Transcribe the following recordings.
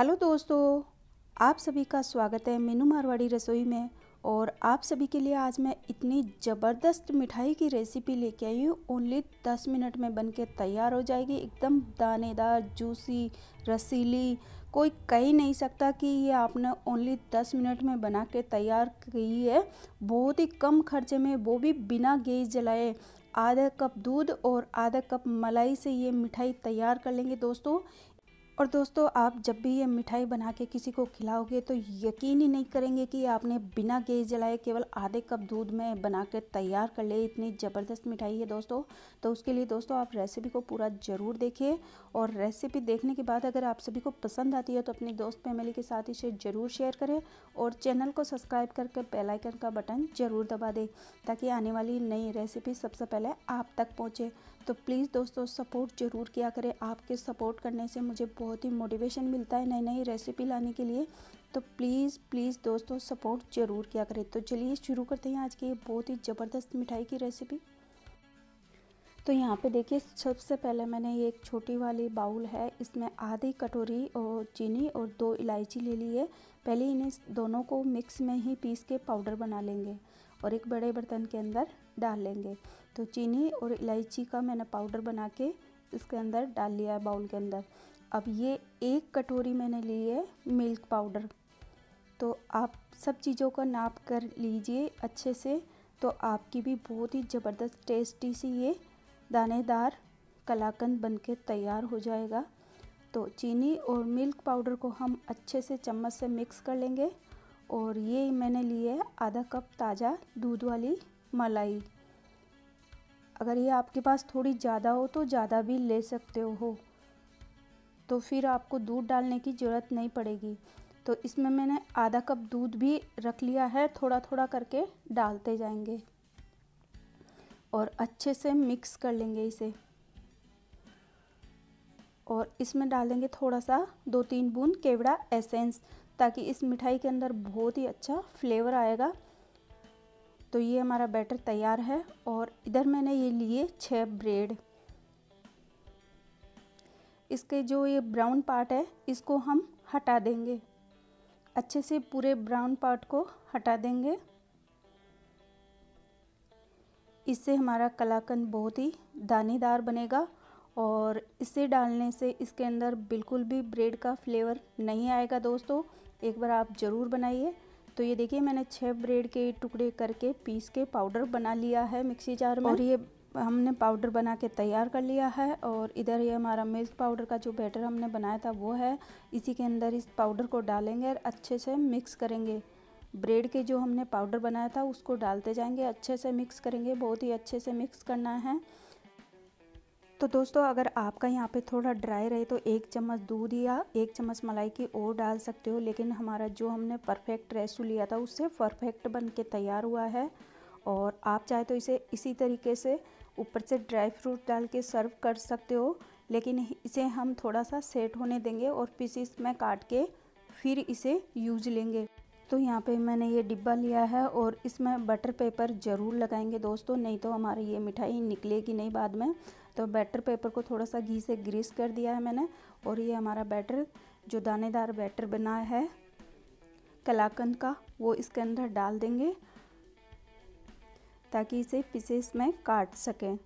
Hello दोस्तों, आप सभी का स्वागत है मीनू मारवाड़ी रसोई में और आप सभी के लिए आज मैं इतनी ज़बरदस्त मिठाई की रेसिपी लेके आई हूँ। ओनली दस मिनट में बन के तैयार हो जाएगी। एकदम दानेदार जूसी रसीली, कोई कह ही नहीं सकता कि ये आपने ओनली दस मिनट में बना के तैयार की है। बहुत ही कम खर्चे में, वो भी बिना गैस जलाए। आधा कप दूध और आधा कप मलाई से ये मिठाई तैयार कर लेंगे दोस्तों। और दोस्तों, आप जब भी ये मिठाई बना के किसी को खिलाओगे तो यकीन ही नहीं करेंगे कि आपने बिना गैस जलाए केवल आधे कप दूध में बना के तैयार कर ले। इतनी ज़बरदस्त मिठाई है दोस्तों। तो उसके लिए दोस्तों, आप रेसिपी को पूरा ज़रूर देखिए और रेसिपी देखने के बाद अगर आप सभी को पसंद आती है तो अपनी दोस्त फैमिली के साथ इसे ज़रूर शेयर करें और चैनल को सब्सक्राइब करके बेलाइकन का बटन ज़रूर दबा दें ताकि आने वाली नई रेसिपी सबसे पहले आप तक पहुँचे। तो प्लीज़ दोस्तों सपोर्ट ज़रूर किया करें। आपके सपोर्ट करने से मुझे बहुत ही मोटिवेशन मिलता है नई नई रेसिपी लाने के लिए। तो प्लीज़ प्लीज़ दोस्तों सपोर्ट ज़रूर किया करें। तो चलिए शुरू करते हैं आज की ये बहुत ही ज़बरदस्त मिठाई की रेसिपी तो यहाँ पे देखिए, सबसे पहले मैंने ये एक छोटी वाली बाउल है। इसमें आधी कटोरी और चीनी और दो इलायची ले ली है। पहले इन्हें दोनों को मिक्स में ही पीस के पाउडर बना लेंगे और एक बड़े बर्तन के अंदर डाल लेंगे। तो चीनी और इलायची का मैंने पाउडर बना के इसके अंदर डाल लिया है बाउल के अंदर। अब ये एक कटोरी मैंने ली है मिल्क पाउडर। तो आप सब चीज़ों का नाप कर लीजिए अच्छे से। तो आपकी भी बहुत ही ज़बरदस्त टेस्टी सी ये दानेदार कलाकंद बन के तैयार हो जाएगा। तो चीनी और मिल्क पाउडर को हम अच्छे से चम्मच से मिक्स कर लेंगे। और ये मैंने ली है आधा कप ताज़ा दूध वाली मलाई। अगर ये आपके पास थोड़ी ज़्यादा हो तो ज़्यादा भी ले सकते हो। तो फिर आपको दूध डालने की ज़रूरत नहीं पड़ेगी। तो इसमें मैंने आधा कप दूध भी रख लिया है थोड़ा थोड़ा करके डालते जाएँगे। और अच्छे से मिक्स कर लेंगे इसे। और इसमें डालेंगे थोड़ा सा दो तीन बूंद केवड़ा एसेंस, ताकि इस मिठाई के अंदर बहुत ही अच्छा फ्लेवर आएगा। तो ये हमारा बैटर तैयार है और इधर मैंने ये लिए छः ब्रेड। इसके जो ये ब्राउन पार्ट है, इसको हम हटा देंगे। अच्छे से पूरे ब्राउन पार्ट को हटा देंगे। इससे हमारा कलाकंद बहुत ही दानेदार बनेगा और इसे डालने से इसके अंदर बिल्कुल भी ब्रेड का फ्लेवर नहीं आएगा दोस्तों। एक बार आप ज़रूर बनाइए। तो ये देखिए मैंने छः ब्रेड के टुकड़े करके पीस के पाउडर बना लिया है मिक्सी जार में। और ये हमने पाउडर बना के तैयार कर लिया है और इधर ये हमारा मिल्क पाउडर का जो बैटर हमने बनाया था वो है। इसी के अंदर इस पाउडर को डालेंगे और अच्छे से मिक्स करेंगे। ब्रेड के जो हमने पाउडर बनाया था उसको डालते जाएँगे अच्छे से मिक्स करेंगे। बहुत ही अच्छे से मिक्स करना है। तो दोस्तों, अगर आपका यहाँ पे थोड़ा ड्राई रहे तो एक चम्मच दूध या एक चम्मच मलाई की ओर डाल सकते हो। लेकिन हमारा जो हमने परफेक्ट रेसू लिया था, उससे परफेक्ट बन के तैयार हुआ है। और आप चाहे तो इसे इसी तरीके से ऊपर से ड्राई फ्रूट डाल के सर्व कर सकते हो। लेकिन इसे हम थोड़ा सा सेट होने देंगे और पीसीस में काट के फिर इसे यूज़ लेंगे। तो यहाँ पे मैंने ये डिब्बा लिया है और इसमें बटर पेपर ज़रूर लगाएँगे दोस्तों, नहीं तो हमारी ये मिठाई निकलेगी नहीं बाद में। तो बैटर पेपर को थोड़ा सा घी से ग्रीस कर दिया है मैंने और ये हमारा बैटर, जो दानेदार बैटर बना है, कलाकंद का, वो इसके अंदर डाल देंगे, ताकि इसे पीसेस में काट सकें।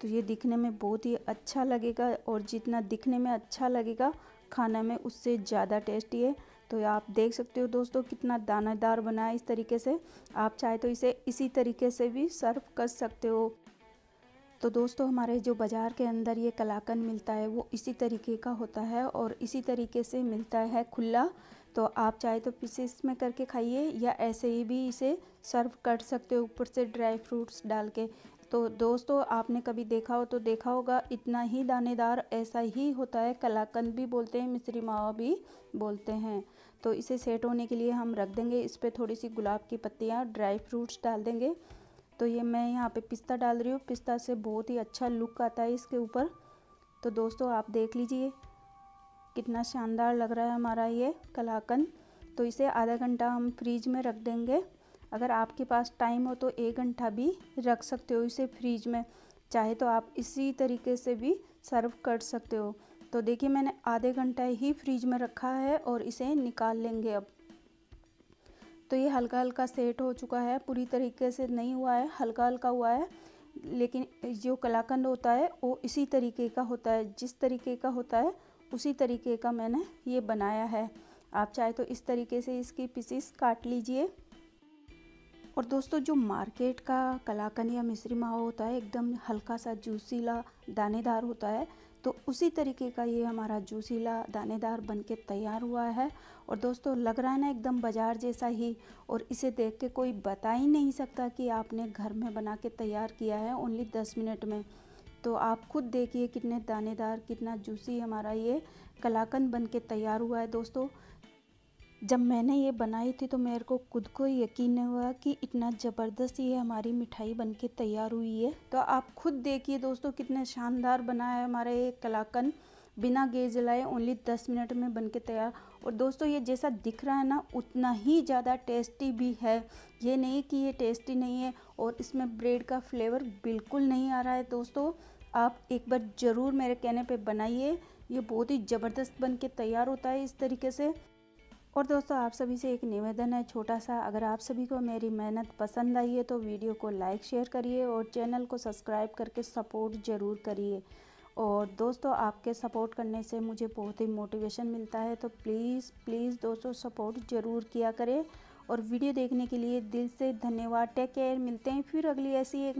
तो ये दिखने में बहुत ही अच्छा लगेगा और जितना दिखने में अच्छा लगेगा, खाने में उससे ज़्यादा टेस्टी है। तो आप देख सकते हो दोस्तों कितना दानादार बना है इस तरीके से। आप चाहे तो इसे इसी तरीके से भी सर्व कर सकते हो। तो दोस्तों, हमारे जो बाज़ार के अंदर ये कलाकन मिलता है, वो इसी तरीके का होता है और इसी तरीके से मिलता है खुला। तो आप चाहे तो पीसेस में करके खाइए या ऐसे ही भी इसे सर्व कर सकते हो ऊपर से ड्राई फ्रूट्स डाल के। तो दोस्तों, आपने कभी देखा हो तो देखा होगा, इतना ही दानेदार ऐसा ही होता है, कलाकंद भी बोलते हैं मिश्री मावा भी बोलते हैं। तो इसे सेट होने के लिए हम रख देंगे, इस पर थोड़ी सी गुलाब की पत्तियाँ, ड्राई फ्रूट्स डाल देंगे। तो ये मैं यहाँ पे पिस्ता डाल रही हूँ। पिस्ता से बहुत ही अच्छा लुक आता है इसके ऊपर। तो दोस्तों, आप देख लीजिए, कितना शानदार लग रहा है हमारा ये कलाकंद। तो इसे आधा घंटा हम फ्रीज में रख देंगे। अगर आपके पास टाइम हो तो एक घंटा भी रख सकते हो इसे फ्रीज में। चाहे तो आप इसी तरीके से भी सर्व कर सकते हो। तो देखिए, मैंने आधे घंटा ही फ्रीज में रखा है और इसे निकाल लेंगे अब। तो ये हल्का हल्का सेट हो चुका है, पूरी तरीके से नहीं हुआ है हल्का हल्का हुआ है, लेकिन जो कलाकंद होता है, वो इसी तरीके का होता है, जिस तरीके का होता है, उसी तरीके का मैंने ये बनाया है। आप चाहे तो इस तरीके से इसकी पीसीस काट लीजिए। और दोस्तों, जो मार्केट का कलाकंद या मिश्री मावा होता है, एकदम हल्का सा जूसीला दानेदार होता है तो उसी तरीके का ये हमारा जूसीला दानेदार बन के तैयार हुआ है। और दोस्तों, लग रहा है ना एकदम बाज़ार जैसा ही, और इसे देख के कोई बता ही नहीं सकता कि आपने घर में बना के तैयार किया है ओनली दस मिनट में। तो आप खुद देखिए कितने दानेदार, कितना जूसी हमारा ये कलाकंद बन के तैयार हुआ है दोस्तों। जब मैंने ये बनाई थी तो मेरे को खुद को यकीन नहीं हुआ कि इतना ज़बरदस्त ये हमारी मिठाई बन के तैयार हुई है। तो आप खुद देखिए दोस्तों, कितने शानदार बना है हमारा ये कलाकंद। बिना गैस जलाए ओनली दस मिनट में बन के तैयार। और दोस्तों, ये जैसा दिख रहा है ना, उतना ही ज़्यादा टेस्टी भी है। ये नहीं कि ये टेस्टी नहीं है और इसमें ब्रेड का फ्लेवर बिल्कुल नहीं आ रहा है। दोस्तों, आप एक बार ज़रूर मेरे कहने पे बनाइए। ये बहुत ही ज़बरदस्त बन के तैयार होता है इस तरीके से। और दोस्तों, आप सभी से एक निवेदन है छोटा सा अगर आप सभी को मेरी मेहनत पसंद आई है तो वीडियो को लाइक, शेयर करिए और चैनल को सब्सक्राइब करके सपोर्ट ज़रूर करिए। और दोस्तों, आपके सपोर्ट करने से मुझे बहुत ही मोटिवेशन मिलता है तो प्लीज़ प्लीज़ दोस्तों, सपोर्ट ज़रूर किया करें। और वीडियो देखने के लिए दिल से धन्यवाद। Take care. मिलते हैं फिर अगली ऐसी एक